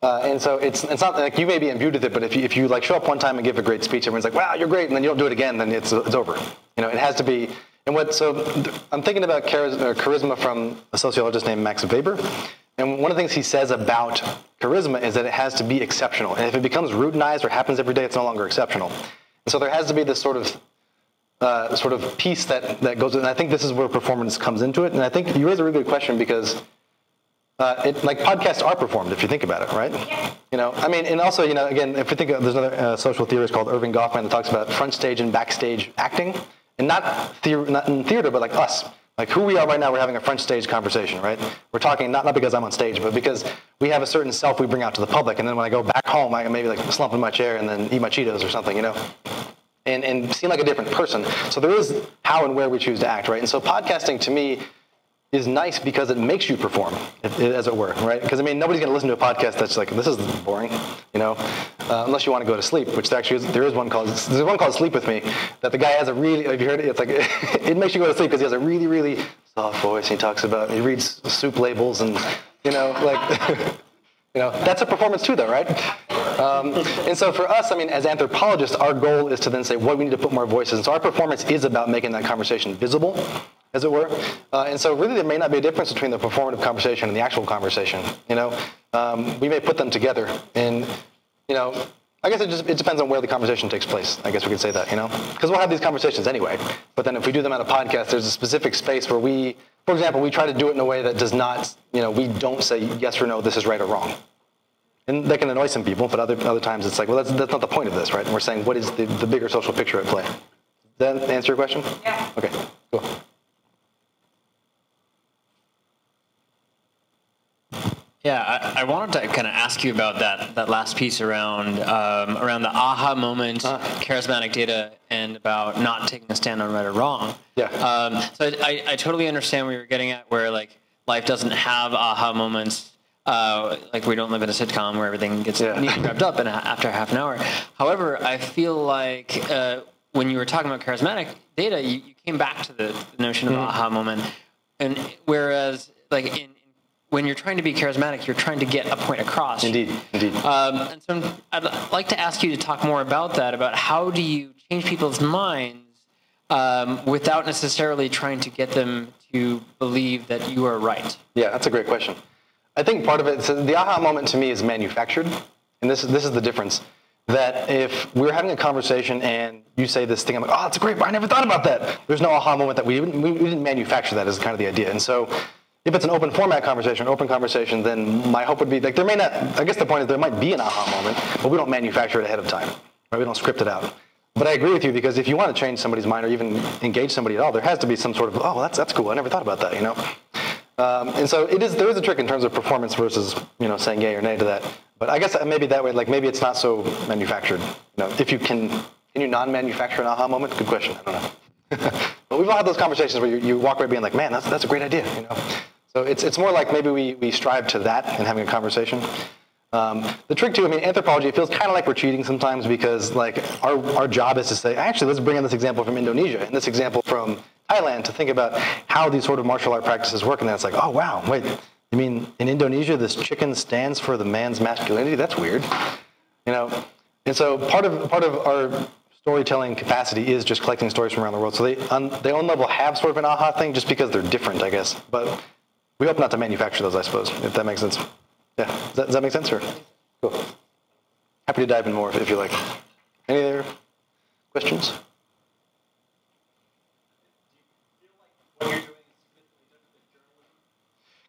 Uh, and so it's it's not like you may be imbued with it, but if you, if you like show up one time and give a great speech, everyone's like, "Wow, you're great," and then you don't do it again, then it's it's over. You know, it has to be. And what so I'm thinking about charis- uh, charisma from a sociologist named Max Weber, and one of the things he says about charisma is that it has to be exceptional, and if it becomes routinized or happens every day, it's no longer exceptional. And so there has to be this sort of uh, sort of piece that, that goes, and I think this is where performance comes into it. And I think you raise a really good question because, uh, it, like podcasts are performed if you think about it, right? You know, I mean, and also, you know, again, if you think of, there's another uh, social theorist called Erving Goffman that talks about front stage and backstage acting, and not, theor- not in theater, but like us. Like who we are right now, we're having a front stage conversation, right? We're talking not, not because I'm on stage, but because we have a certain self we bring out to the public, and then when I go back home, I maybe like slump in my chair and then eat my Cheetos or something, you know? and, and seem like a different person. So there is how and where we choose to act, right? And so podcasting to me is nice because it makes you perform, as it were, right? Because I mean, nobody's going to listen to a podcast that's like, this is boring, you know, uh, unless you want to go to sleep, which actually is, there is one called, there's one called Sleep With Me that the guy has a really, have you heard it? It's like, it makes you go to sleep because he has a really, really soft voice. He talks about, he reads soup labels and, you know, like, You know, that's a performance too, though, right? Um, and so for us, I mean, as anthropologists, our goal is to then say, what we need to put more voices. And so our performance is about making that conversation visible, as it were. Uh, and so really, there may not be a difference between the performative conversation and the actual conversation. You know, um, we may put them together, and you know, I guess it just it depends on where the conversation takes place. I guess we could say that, you know, because we'll have these conversations anyway. But then if we do them at a podcast, there's a specific space where we, for example, we try to do it in a way that does not, you know, we don't say yes or no, this is right or wrong. And that can annoy some people, but other other times it's like, well, that's that's not the point of this, right? And we're saying what is the, the bigger social picture at play. Does that answer your question? Yeah. Okay. Cool. Yeah, I, I wanted to kind of ask you about that that last piece around um, around the aha moment, Uh-huh. charismatic data, and about not taking a stand on right or wrong. Yeah. Um, so I, I, I totally understand where you're getting at, where like life doesn't have aha moments. Uh, like we don't live in a sitcom where everything gets Yeah. neatly wrapped up in a, after half an hour. However, I feel like uh, when you were talking about charismatic data, you, you came back to the, the notion of aha moment, and whereas like in when you're trying to be charismatic, you're trying to get a point across. Indeed. Indeed. Um, and so I'd like to ask you to talk more about that, about how do you change people's minds um, without necessarily trying to get them to believe that you are right. Yeah, that's a great question. I think part of it, so the aha moment to me is manufactured, and this is this is the difference. That if we're having a conversation and you say this thing, I'm like, oh, that's a great, but I never thought about that. There's no aha moment that we didn't, we, we didn't manufacture that is kind of the idea. And so if it's an open format conversation, open conversation, then my hope would be like there may not. I guess the point is there might be an aha moment, but we don't manufacture it ahead of time. Right? We don't script it out. But I agree with you because if you want to change somebody's mind or even engage somebody at all, there has to be some sort of oh, well, that's that's cool. I never thought about that. You know. Um, and so it is. There is a trick in terms of performance versus you know saying yay or nay to that. But I guess maybe that way, like maybe it's not so manufactured. You know, if you can, can you non-manufacture an aha moment? Good question. I don't know. but we've all had those conversations where you, you walk away being like, man, that's that's a great idea. You know. So it's it's more like maybe we we strive to that in having a conversation. Um, the trick too, I mean, anthropology, it feels kind of like we're cheating sometimes because like our, our job is to say, actually, let's bring in this example from Indonesia and this example from Thailand to think about how these sort of martial art practices work. And then it's like, oh, wow, wait, you mean in Indonesia, this chicken stands for the man's masculinity? That's weird. You know, and so part of, part of our storytelling capacity is just collecting stories from around the world. So they, on their own level, have sort of an aha thing just because they're different, I guess. But we hope not to manufacture those, I suppose, if that makes sense. Yeah, does that, does that make sense? Or cool. Happy to dive in more if, if you like. Any other questions?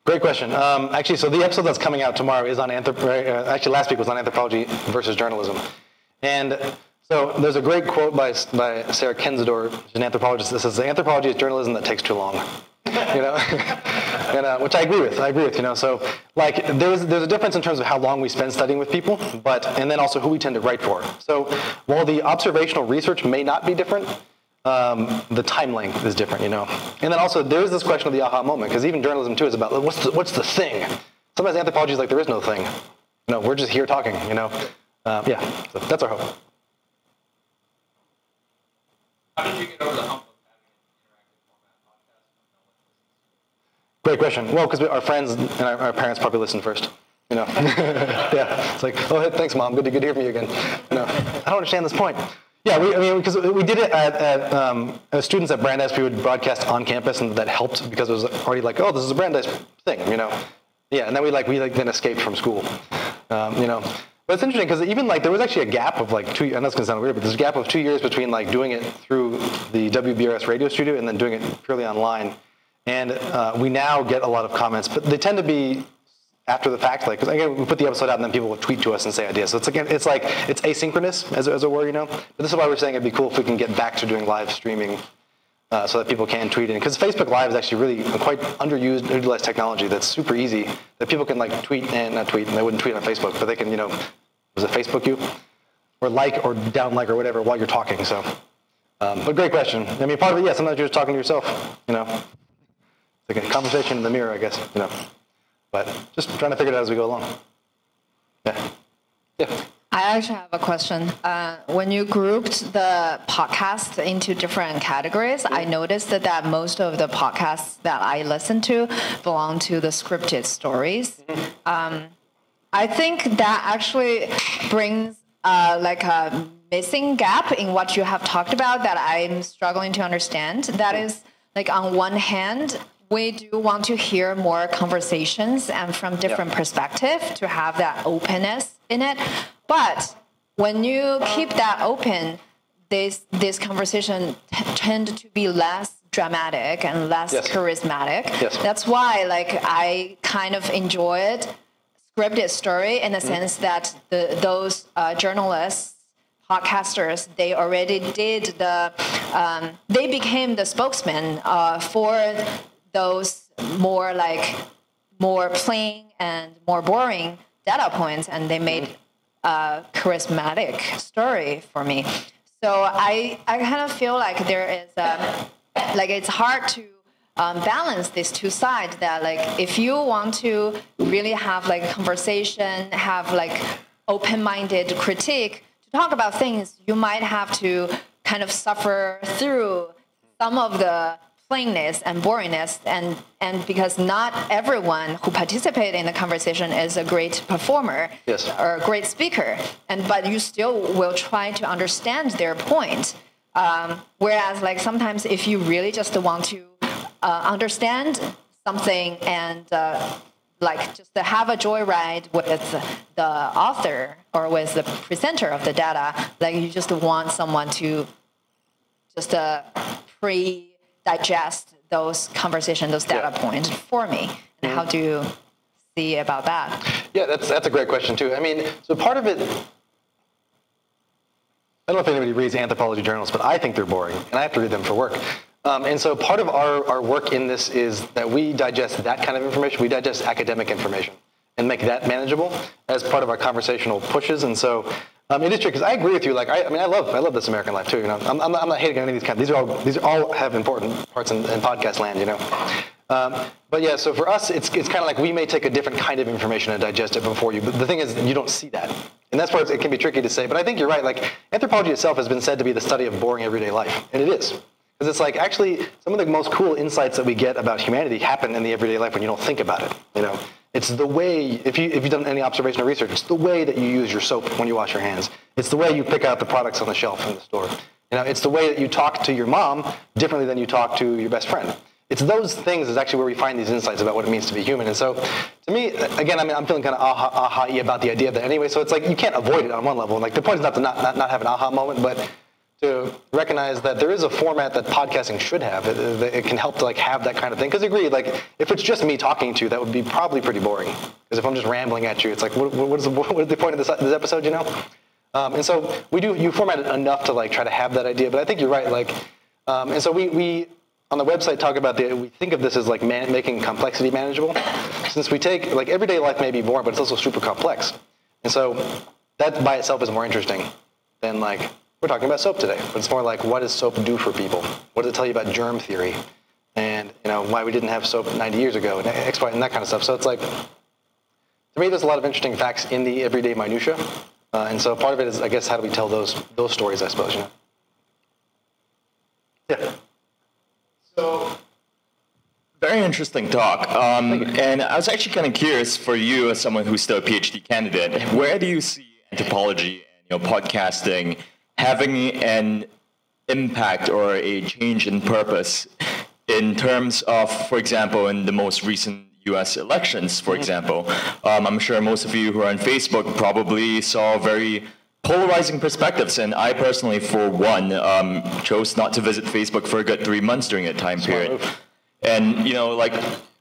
Great question. Um, actually, so the episode that's coming out tomorrow is on anthropology. Uh, actually, last week was on anthropology versus journalism, and so there's a great quote by by Sarah Kendzior, an anthropologist, that says, "Anthropology is journalism that takes too long." You know, and, uh, which I agree with. I agree with. You know, so like there's there's a difference in terms of how long we spend studying with people, but and then also who we tend to write for. So while the observational research may not be different, um, the time length is different, you know. And then also there is this question of the aha moment, because even journalism too is about what's the, what's the thing. Sometimes anthropology is like there is no thing. No, we're just here talking, you know. Um, yeah, so that's our hope. How did you get over the hump of having an interactive format podcast? Great question. Well, because our friends and our, our, parents probably listen first. You know. yeah. It's like, oh, thanks, mom. Good to good to hear from you again. You know, I don't understand this point. Yeah, we, I mean, because we did it at, at um, as students at Brandeis, we would broadcast on campus, and that helped because it was already like, oh, this is a Brandeis thing, you know. Yeah, and then we like we like then escaped from school, um, you know. But it's interesting because even like there was actually a gap of like two. Know it's gonna sound weird, but there's a gap of two years between like doing it through the WBRS radio studio and then doing it purely online. And uh, we now get a lot of comments, but they tend to be after the fact, like, again, we put the episode out and then people will tweet to us and say ideas. So it's again, it's like, it's asynchronous, as, as it were, you know? But this is why we're saying it'd be cool if we can get back to doing live streaming uh, so that people can tweet in. Because Facebook Live is actually really quite underused, underutilized technology that's super easy, that people can like tweet and not tweet, and they wouldn't tweet on Facebook, but they can, you know, was it Facebook you? Or like or down like or whatever while you're talking, so. Um, but great question. I mean, part of it, yeah, sometimes you're just talking to yourself, you know? It's like a conversation in the mirror, I guess, you know? But just trying to figure it out as we go along. Yeah. Yeah. I actually have a question. Uh, when you grouped the podcasts into different categories, I noticed that, that most of the podcasts that I listen to belong to the scripted stories. Um, I think that actually brings uh, like a missing gap in what you have talked about that I'm struggling to understand. That is, like on one hand, we do want to hear more conversations and from different yeah. perspective to have that openness in it. But when you keep that open, this this conversation t- tend to be less dramatic and less yes. charismatic. Yes. That's why like I kind of enjoyed scripted story in the mm. sense that the, those uh, journalists podcasters they already did the um, they became the spokesman uh, for those more like more plain and more boring data points and they made a charismatic story for me. So i i kind of feel like there is a like it's hard to um, balance these two sides that like if you want to really have like a conversation have like open-minded critique to talk about things you might have to kind of suffer through some of the plainness and boringness and and because not everyone who participated in the conversation is a great performer yes. or a great speaker and but you still will try to understand their point um, whereas like sometimes if you really just want to uh, understand something and uh, like just to have a joyride with the author or with the presenter of the data like you just want someone to just uh, pre digest those conversations, those data yeah. points for me? And mm-hmm. how do you see about that? Yeah, that's that's a great question too. I mean, so part of it. I don't know if anybody reads anthropology journals, but I think they're boring, and I have to read them for work. Um, and so part of our, our work in this is that we digest that kind of information. We digest academic information and make that manageable as part of our conversational pushes. And so it is true because I agree with you. Like I, I, mean, I love I love this American life too. You know, I'm, I'm, not, I'm not hating on any of these kind. These are all these are all have important parts in, in podcast land. You know, Um, but yeah, so for us, it's, it's kind of like we may take a different kind of information and digest it before you. But the thing is, you don't see that. And that's where it can be tricky to say. But I think you're right. Like, anthropology itself has been said to be the study of boring everyday life. And it is. Because it's like, actually, some of the most cool insights that we get about humanity happen in the everyday life when you don't think about it. You know, it's the way, if, you, if you've done any observation or research, it's the way that you use your soap when you wash your hands. It's the way you pick out the products on the shelf in the store. You know, it's the way that you talk to your mom differently than you talk to your best friend it's those things is actually where we find these insights about what it means to be human. And so, to me, again, I mean, I'm feeling kind of aha, about the idea of that anyway. So it's like you can't avoid it on one level. Like the point is not to not, not, not have an aha moment, but to recognize that there is a format that podcasting should have. It, it can help to like have that kind of thing. Because agree, like if it's just me talking to you, that would be probably pretty boring. Because if I'm just rambling at you, it's like, what, what, is, the, what is the point of this, this episode? You know. Um, and so we do you format it enough to like try to have that idea. But I think you're right. Like, um, and so we we on the website talk about the, we think of this as like man, making complexity manageable. Since we take, like everyday life may be boring, but it's also super complex. And so that by itself is more interesting than like, we're talking about soap today, but it's more like what does soap do for people? What does it tell you about germ theory? And you know, why we didn't have soap 90 years ago and X, Y, and that kind of stuff. So it's like, to me, there's a lot of interesting facts in the everyday minutia. Uh, and so part of it is, I guess, how do we tell those, those stories, I suppose, you know? Yeah. So, very interesting talk. Um, and I was actually kind of curious for you, as someone who's still a PhD candidate, where do you see anthropology and you know, podcasting having an impact or a change in purpose in terms of, for example, in the most recent US elections, for example? Um, I'm sure most of you who are on Facebook probably saw very polarizing perspectives. And I personally, for one, um, chose not to visit Facebook for a good three months during that time period. And, you know, like,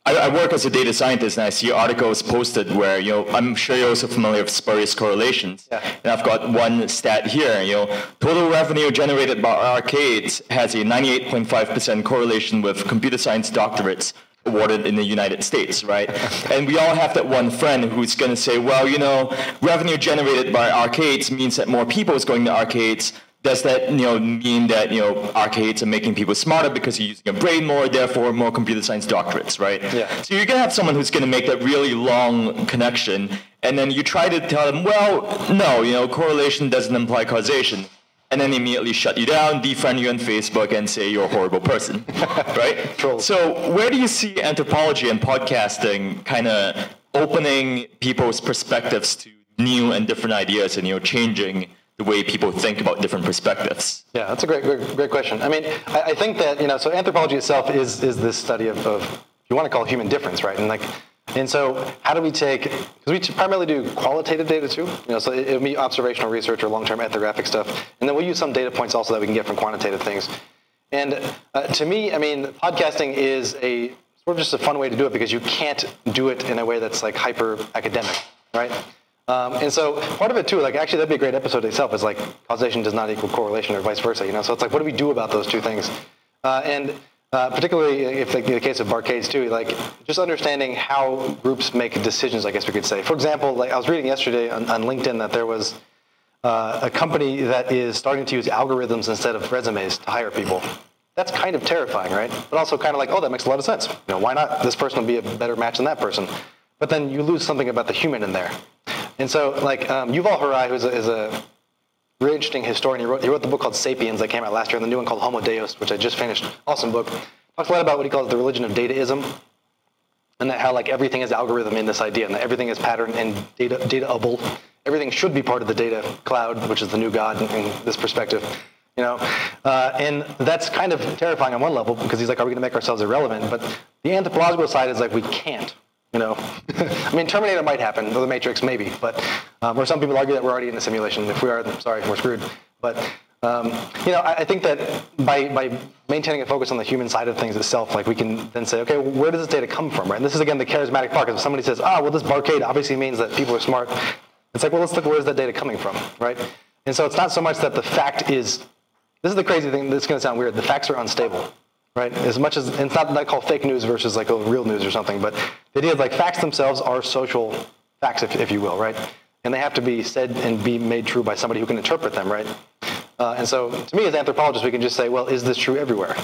I, I, work as a data scientist and I see articles posted where, you know, I'm sure you're also familiar with spurious correlations. Yeah. And I've got one stat here, you know, total revenue generated by arcades has a 98.5% correlation with computer science doctorates awarded in the United States, right? and we all have that one friend who's going to say, well, you know, revenue generated by arcades means that more people is going to arcades. Does that you know mean that you know arcades are making people smarter because you're using your brain more, therefore more computer science doctorates, right? Yeah. So you're gonna have someone who's gonna make that really long connection, and then you try to tell them, well, no, you know, correlation doesn't imply causation and then immediately shut you down, defriend you on Facebook, and say you're a horrible person, right? Trolls. So where do you see anthropology and podcasting kind of opening people's perspectives to new and different ideas, and you know, changing the way people think about different perspectives? Yeah, that's a great, great, great question. I mean, I, I, think that you know, so anthropology itself is is this study of, of you want to call human difference, right? And like and so, how do we take? Because we primarily do qualitative data too. You know, so it, will be observational research or long-term ethnographic stuff, and then we'll use some data points also that we can get from quantitative things. And uh, to me, I mean, podcasting is a sort of just a fun way to do it because you can't do it in a way that's like hyper academic, right? Um, and so part of it too, like actually that'd be a great episode itself, is like causation does not equal correlation or vice versa, you know? So it's like, what do we do about those two things? Uh, and uh, particularly if like in the case of barcades too, like just understanding how groups make decisions, I guess we could say. For example, like I was reading yesterday on, on LinkedIn that there was uh, a company that is starting to use algorithms instead of resumes to hire people. That's kind of terrifying, right? But also kind of like, oh, that makes a lot of sense. You know, why not? This person will be a better match than that person. But then you lose something about the human in there. And so, like um, Yuval Harari, who is a, is a really interesting historian. He wrote, he wrote the book called Sapiens that came out last year, and the new one called Homo Deus, which I just finished. Awesome book. Talks a lot about what he calls the religion of dataism, and that how like everything is algorithm in this idea, and that everything is pattern and data dataable. Everything should be part of the data cloud, which is the new god in, in this perspective. You know, uh, and that's kind of terrifying on one level because he's like, are we going to make ourselves irrelevant? But the anthropological side is like, we can't. You know, I mean, Terminator might happen, or The Matrix maybe, but um, or some people argue that we're already in the simulation. If we are, sorry, we're screwed. But um, you know, I, I, think that by by maintaining a focus on the human side of things itself, like we can then say, okay, where does this data come from, right? And this is again the charismatic part. Because if somebody says, ah, well, this barcade obviously means that people are smart. It's like, well, let's look where's that data coming from, right? And so it's not so much that the fact is. This is the crazy thing. This is going to sound weird. The facts are unstable right? As much as it's not like called fake news versus like a real news or something, but the idea is like facts themselves are social facts, if, if you will, right? And they have to be said and be made true by somebody who can interpret them, right? Uh, and so, to me, as anthropologists, we can just say, well, is this true everywhere?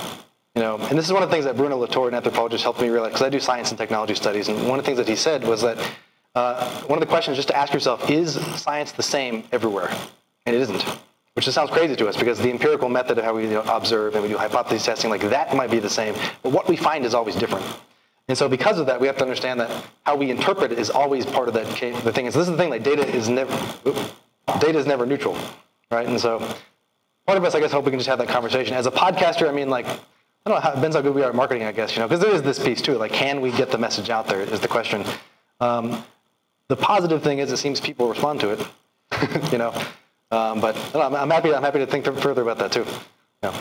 You know, and this is one of the things that Bruno Latour, an anthropologist, helped me realize because I do science and technology studies, and one of the things that he said was that uh, one of the questions just to ask yourself is science the same everywhere? And it isn't, which sounds crazy to us because the empirical method of how we observe and we do hypothesis testing, like that might be the same, but what we find is always different. And so because of that, we have to understand that how we interpret is always part of that the thing. So this is the thing, like data is never, data is never neutral, right? And so part of us, I guess, hope we can just have that conversation. As a podcaster, I mean, like, I don't know, how, it depends how good we are at marketing, I guess, you know, because there is this piece too. Like, can we get the message out there is the question. Um, the positive thing is it seems people respond to it, you know. Um, but know, I'm, I'm happy. I'm happy to think further about that too. Yeah.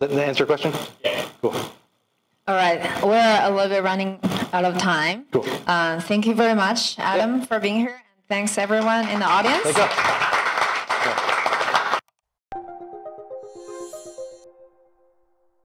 Does that answer your question? Yeah. Cool. All right, we're a little bit running out of time. Cool. Uh, thank you very much, Adam, for being here, and thanks everyone in the audience. Thank you.